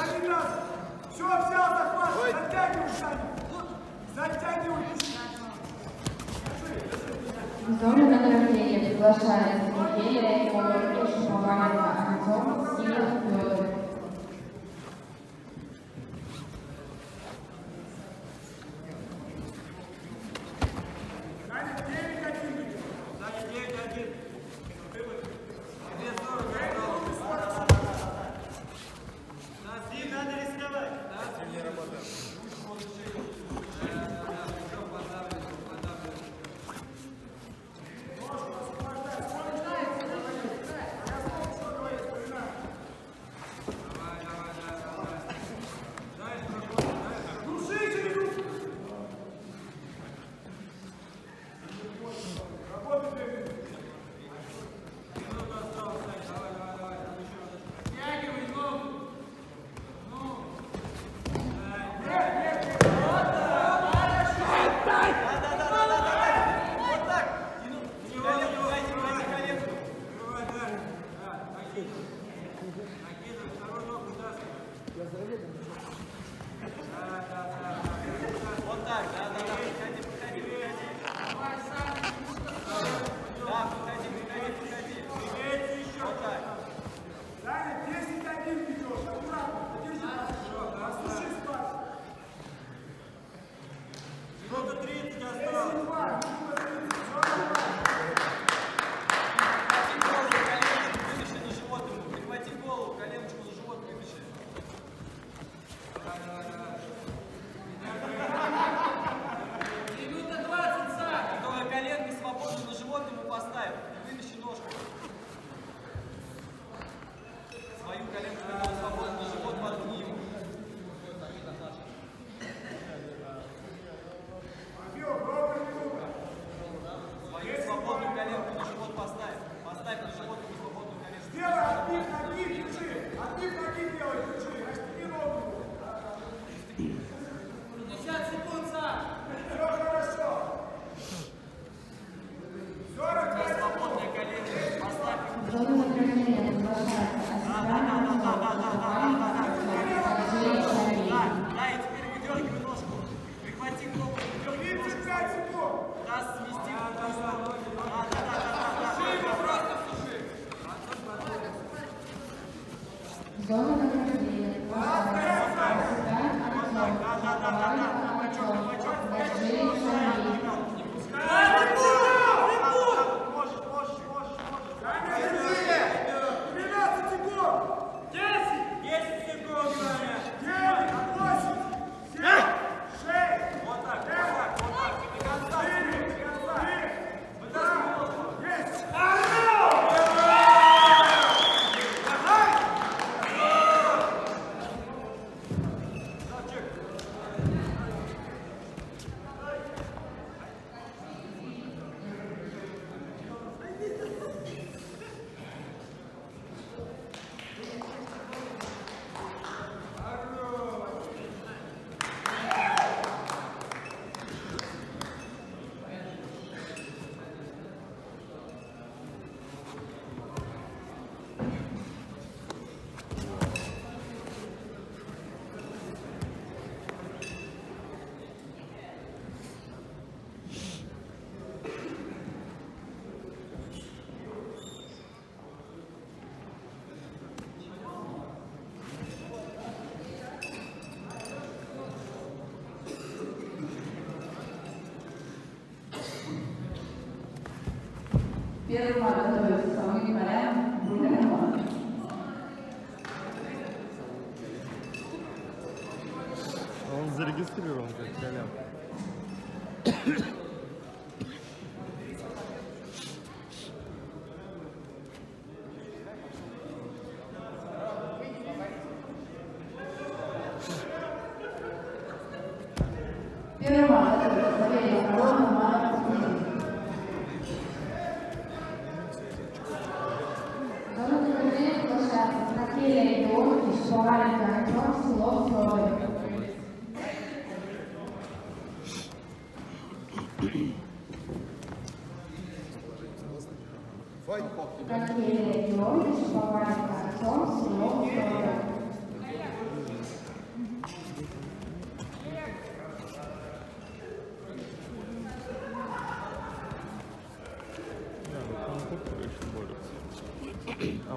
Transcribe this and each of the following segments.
Дави газ! Все, взял захват! Затягивай, Саня! Затягивай! Зона на направление приглашает Сергея, его тоже помогает Антон, Сидор, Thank you. Pierre Maranto de Saúl Maran, Bulano. Он зарегистрирован как Колян. Первый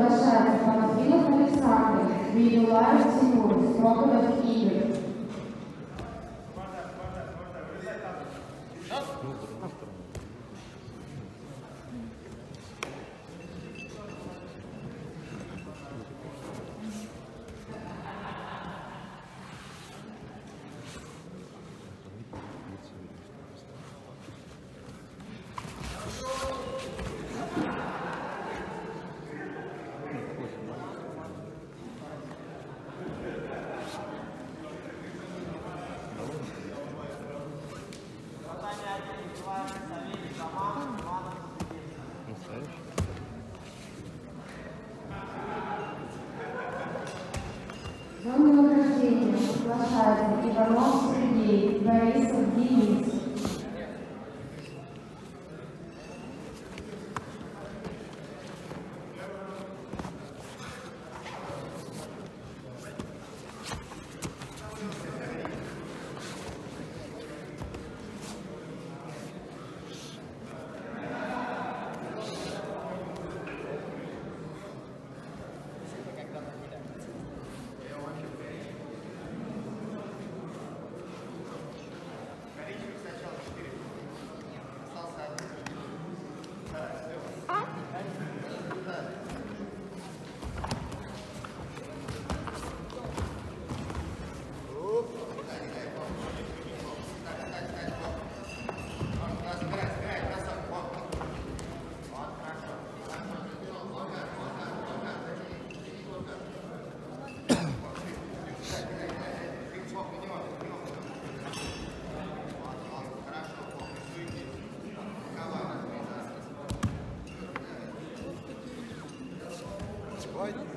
приглашается Панфилов Александр, Вилюлаев Тимур, Смоколов Игорь. За награждение приглашается Иванов Сергей, Борисов Денис. Haydi.